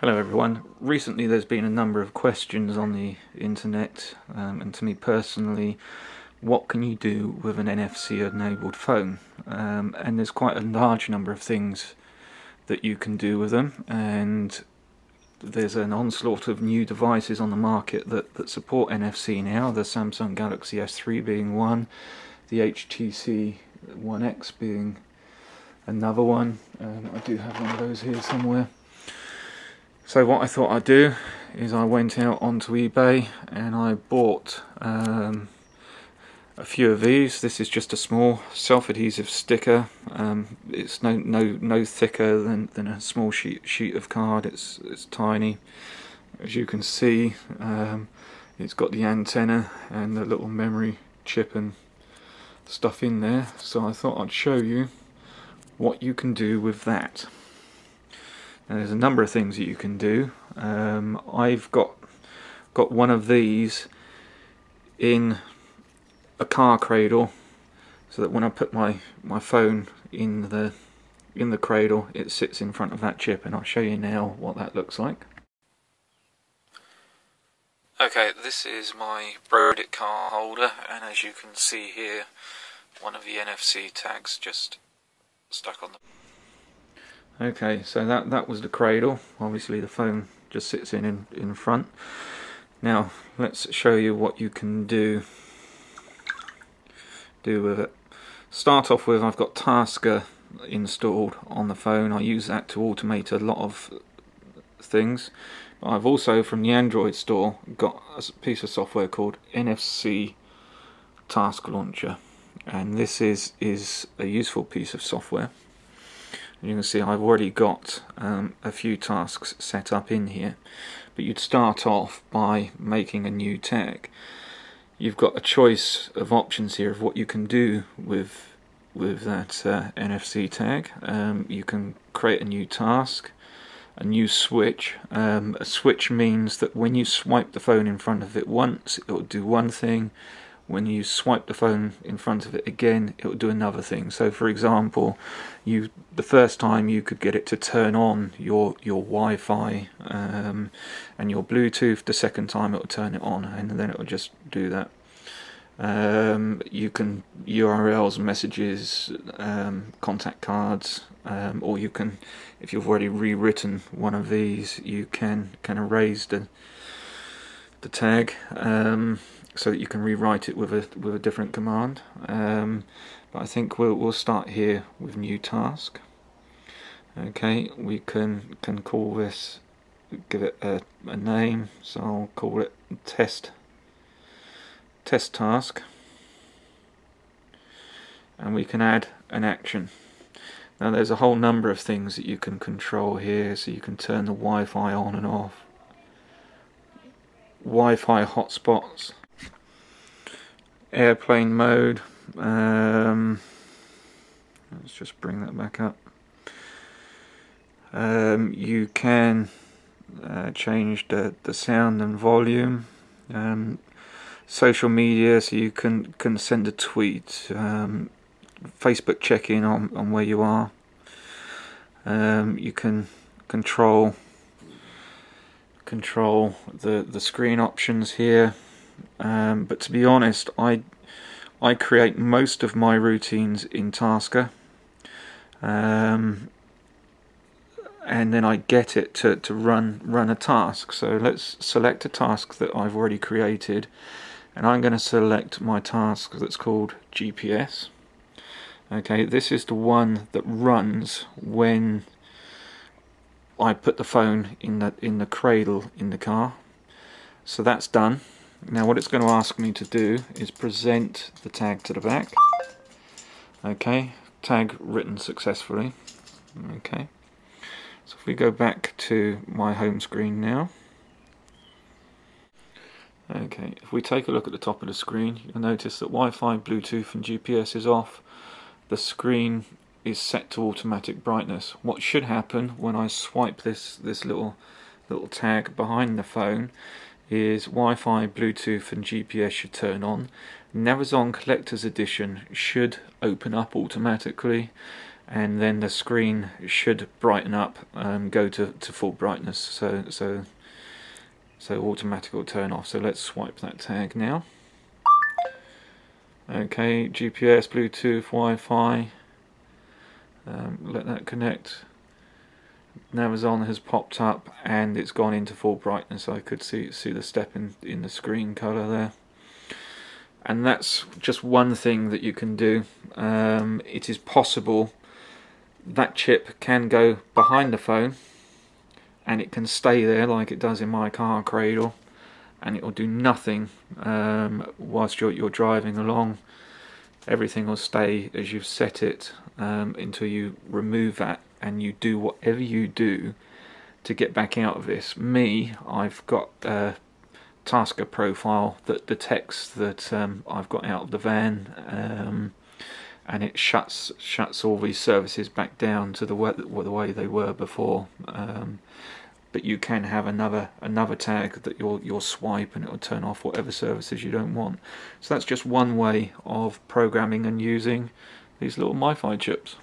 Hello everyone. Recently there's been a number of questions on the internet um, and to me personally what can you do with an NFC enabled phone? Um, and there's quite a large number of things that you can do with them and there's an onslaught of new devices on the market that, that support NFC now, the Samsung Galaxy S3 being one, the HTC One X being another one, um, I do have one of those here somewhere so what I thought I'd do is I went out onto eBay and I bought um, a few of these. This is just a small self-adhesive sticker. Um, it's no no no thicker than, than a small sheet sheet of card. It's it's tiny, as you can see. Um, it's got the antenna and the little memory chip and stuff in there. So I thought I'd show you what you can do with that. And there's a number of things that you can do. Um, I've got got one of these in a car cradle so that when I put my my phone in the in the cradle it sits in front of that chip and I'll show you now what that looks like. Okay, this is my Brodit car holder and as you can see here one of the NFC tags just stuck on the Okay, so that, that was the cradle. Obviously the phone just sits in, in in front. Now let's show you what you can do do with it. Start off with I've got Tasker installed on the phone. I use that to automate a lot of things. But I've also from the Android store got a piece of software called NFC Task Launcher and this is is a useful piece of software you can see I've already got um, a few tasks set up in here but you'd start off by making a new tag. You've got a choice of options here of what you can do with with that uh, NFC tag. Um, you can create a new task a new switch. Um, a switch means that when you swipe the phone in front of it once it will do one thing when you swipe the phone in front of it again it will do another thing. So for example you the first time you could get it to turn on your your Wi-Fi um, and your Bluetooth the second time it will turn it on and then it will just do that. Um, you can URLs messages um, contact cards um, or you can if you've already rewritten one of these you can can erase the the tag. Um, so that you can rewrite it with a with a different command. Um, but I think we'll we'll start here with new task. Okay, we can can call this, give it a, a name. So I'll call it test test task, and we can add an action. Now there's a whole number of things that you can control here, so you can turn the Wi-Fi on and off. Wi-Fi hotspots, airplane mode. Um, let's just bring that back up. Um, you can uh, change the, the sound and volume. Um, social media, so you can can send a tweet. Um, Facebook check-in on, on where you are. Um, you can control control the the screen options here um, but to be honest I I create most of my routines in Tasker. Um, and then I get it to, to run run a task. So let's select a task that I've already created and I'm going to select my task that's called GPS okay this is the one that runs when I put the phone in the in the cradle in the car. So that's done now what it's going to ask me to do is present the tag to the back. Okay tag written successfully. Okay. So if we go back to my home screen now. Okay if we take a look at the top of the screen you'll notice that Wi-Fi, Bluetooth and GPS is off. The screen is set to automatic brightness. What should happen when I swipe this this little little tag behind the phone is Wi-Fi, Bluetooth and GPS should turn on. Navazon Collector's Edition should open up automatically and then the screen should brighten up and go to, to full brightness so so so automatic will turn off. So let's swipe that tag now. Okay GPS Bluetooth Wi-Fi. Um, let that connect Navazon has popped up and it's gone into full brightness. I could see see the step in, in the screen color there. And that's just one thing that you can do. Um, it is possible that chip can go behind the phone and it can stay there like it does in my car cradle and it will do nothing um, whilst you're, you're driving along. Everything will stay as you've set it um, until you remove that and you do whatever you do to get back out of this me I've got a Tasker profile that detects that um, I've got out of the van um, and it shuts shuts all these services back down to the way, the way they were before. Um, but you can have another another tag that you'll you'll swipe and it will turn off whatever services you don't want. So that's just one way of programming and using these little MiFare chips.